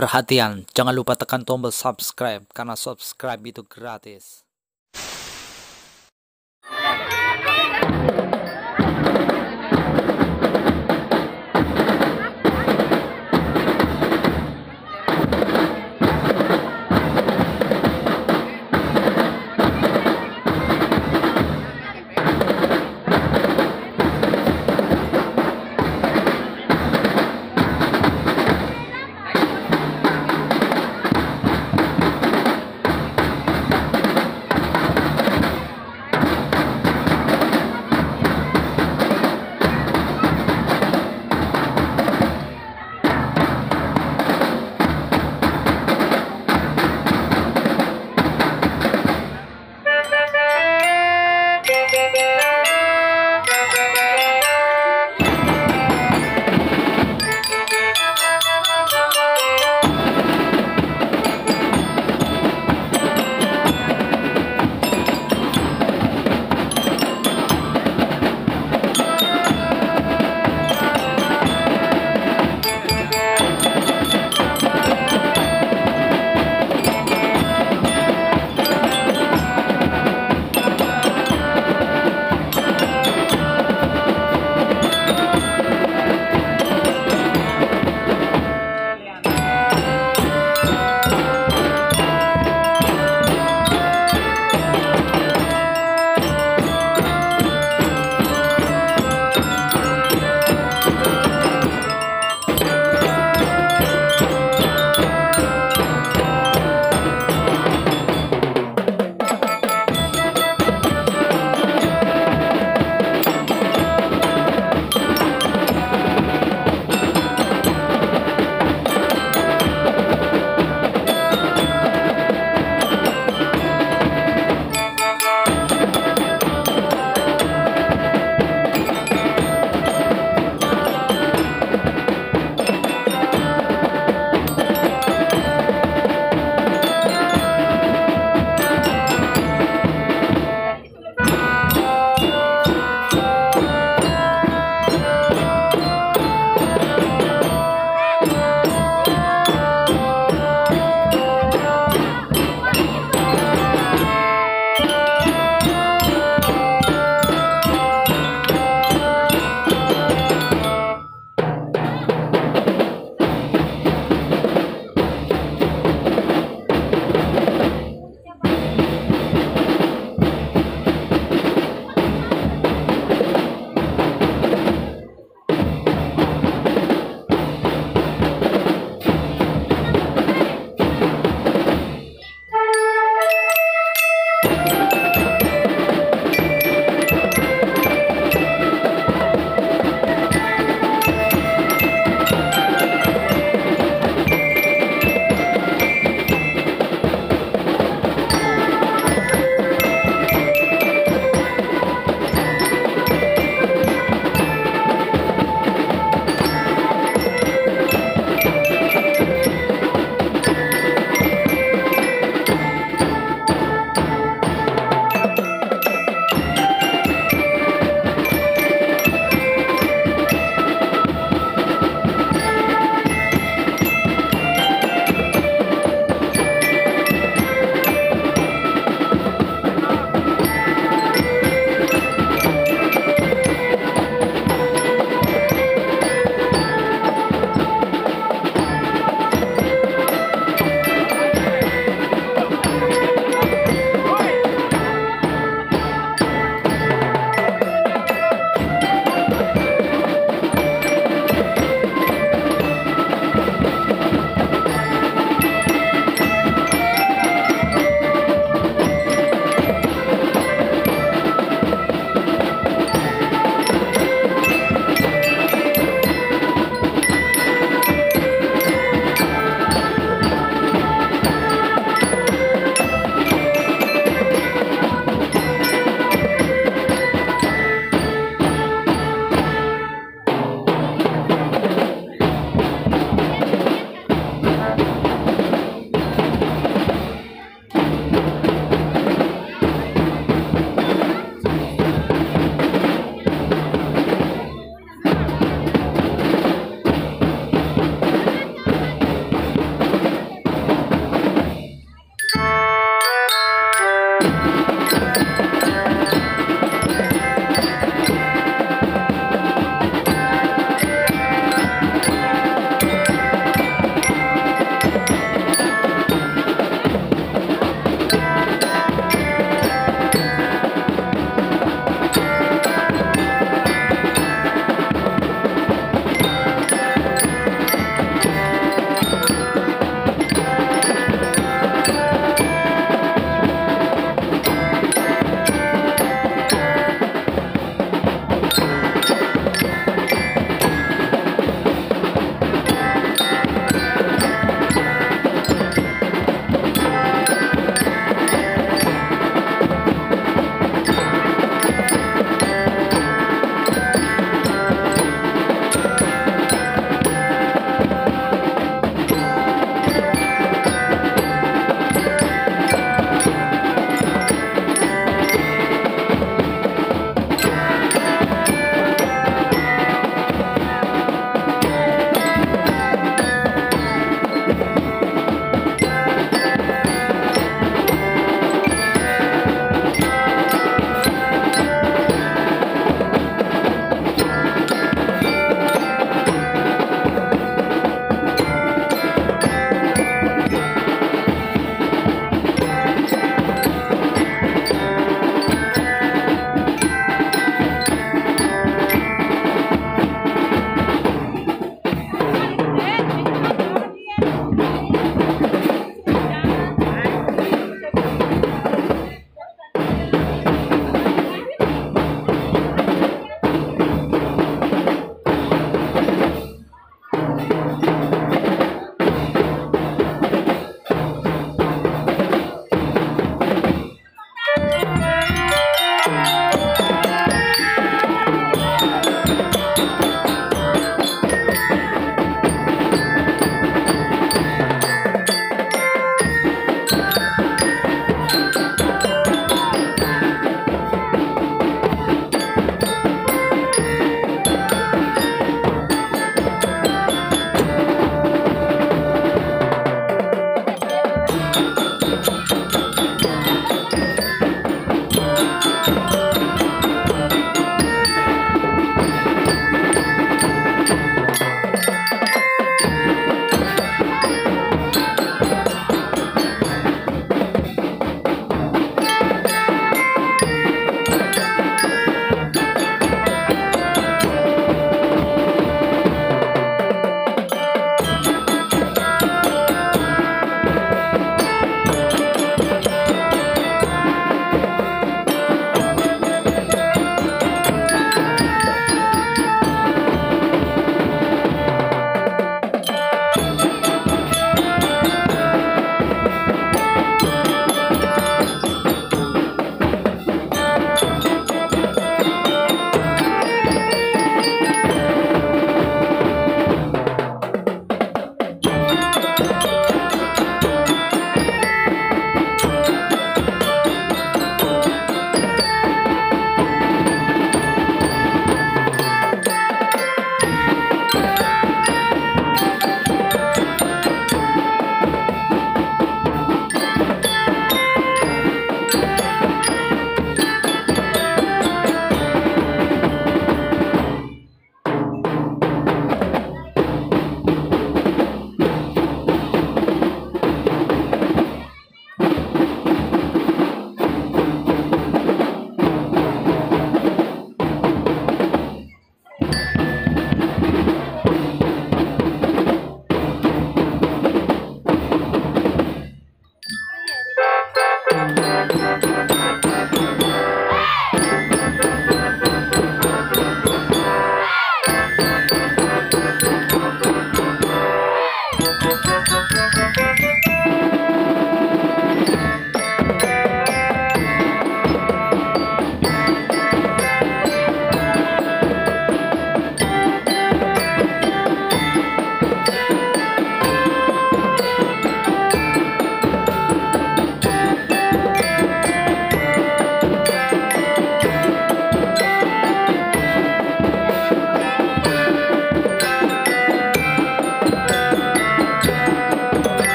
Perhatian, jangan lupa tekan tombol subscribe karena subscribe itu gratis. Thank you.